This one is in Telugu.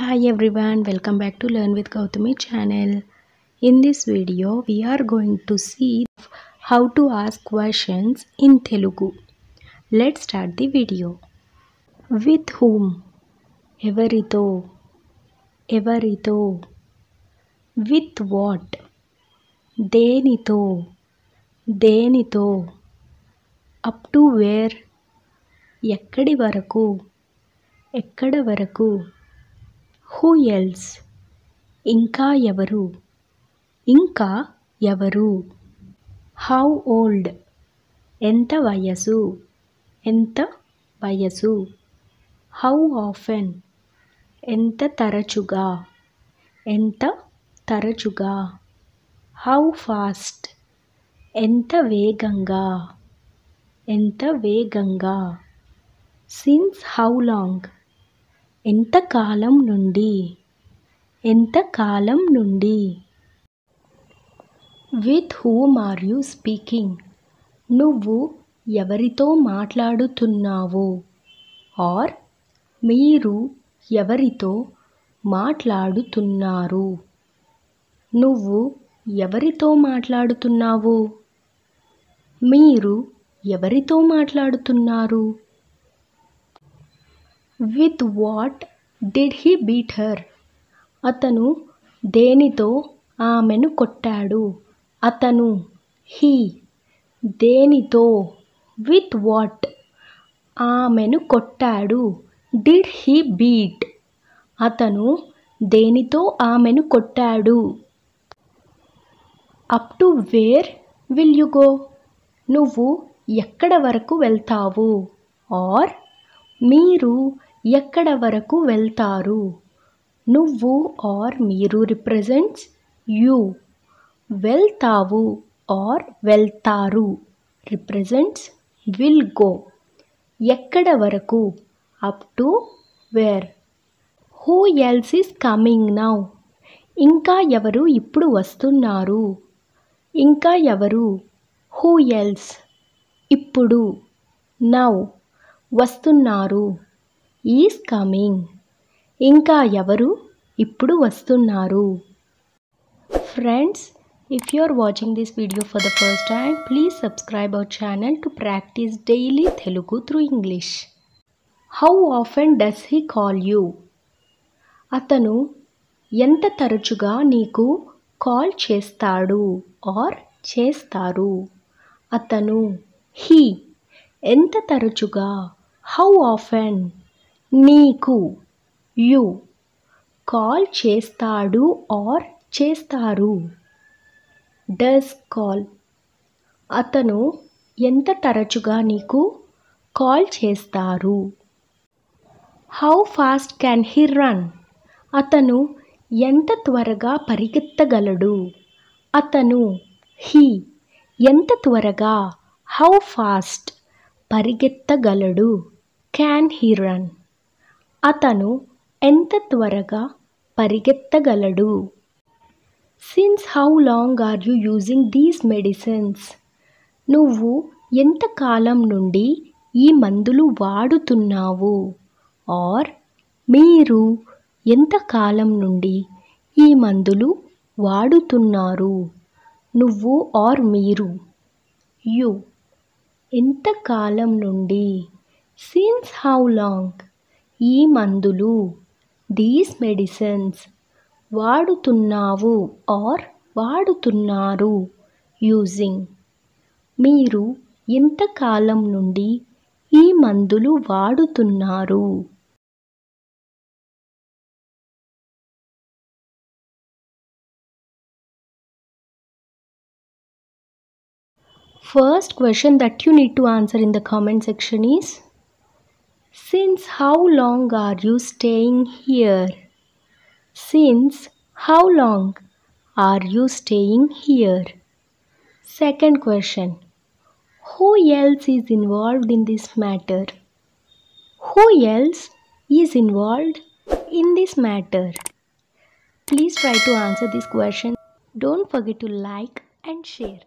Hi everyone, welcome back to Learn with Gautami channel. In this video, we are going to see how to ask questions in Telugu. Let's start the video. With whom? ఎవరితో ఎవరితో విత్ వాట్ దేనితో దేనితో అప్ టు వేర్ ఎక్కడి వరకు ఎక్కడ వరకు హూ ఎల్స్ ఇంకా ఎవరు? ఇంకా ఎవరు? హౌ ఓల్డ్ ఎంత వయసు? ఎంత వయసు? హౌ ఆఫెన్ ఎంత తరచుగా? ఎంత తరచుగా? హౌ ఫాస్ట్ ఎంత వేగంగా? ఎంత వేగంగా? సిన్స్ హౌ లాంగ్ ఎంత కాలం నుండి? ఎంత కాలం నుండి? With whom are you speaking నువ్వు ఎవరితో మాట్లాడుతున్నావు? ఆర్ మీరు ఎవరితో మాట్లాడుతున్నారు? నువ్వు ఎవరితో మాట్లాడుతున్నావు? మీరు ఎవరితో మాట్లాడుతున్నారు? With what did he beat her? అతను దేనితో ఆమెను కొట్టాడు? అతను హీ దేనితో విత్ వాట్ ఆమెను కొట్టాడు? Did he beat? అతను దేనితో ఆమెను కొట్టాడు? Up to where will you go? నువ్వు ఎక్కడ వరకు వెళ్తావు? ఆర్ మీరు ఎక్కడ వరకు వెళ్తారు? నువ్వు ఆర్ మీరు రిప్రజెంట్స్ యూ. వెళ్తావు ఆర్ వెళ్తారు. Represents will go. ఎక్కడ వరకు? Up to where. Who else is coming now? ఇంకా ఎవరు ఇప్పుడు వస్తున్నారు? ఇంకా ఎవరు? హూ ఎల్స్ ఇప్పుడు నౌ వస్తున్నారు. Is coming. ఇంకా ఎవరు? ఇప్పుడు వస్తున్నారు. Friends if you are watching this video for the first time please subscribe our channel to practice daily Telugu through English how often does he call you అతను ఎంత తరచుగా నీకు కాల్ చేస్తాడు ఆర్ చేస్తారు? అతను హీ ఎంత తరచుగా? హౌ ఆఫెన్ నీకు. యు. కాల్ చేస్తాడు ఆర్ చేస్తారు. Does call. అతను ఎంత తరచుగా నీకు కాల్ చేస్తారు? How fast can he run? అతను ఎంత త్వరగా పరిగెత్తగలడు? అతను హీ ఎంత త్వరగా how fast పరిగెత్తగలడు? Can he run? అతను ఎంత త్వరగా పరిగెత్తగలడు? Since how long are you using these medicines నువ్వు ఎంత కాలం నుండి ఈ మందులు వాడుతున్నావు? ఆర్ మీరు ఎంత కాలం నుండి ఈ మందులు వాడుతున్నారు? నువ్వు ఆర్ మీరు? యు ఎంత కాలం నుండి? సిన్స్ హౌ లాంగ్ ఈ మందులు దీస్ మెడిసిన్స్ వాడుతున్నావు ఆర్ వాడుతున్నారు యూజింగ్ మీరు ఎంత కాలం నుండి ఈ మందులు వాడుతున్నారు First question that you need to answer in the comment section is Since how long are you staying here? Since how long are you staying here? Second question Who else is involved in this matter? Who else is involved in this matter? Please try to answer this question. Don't forget to like and share.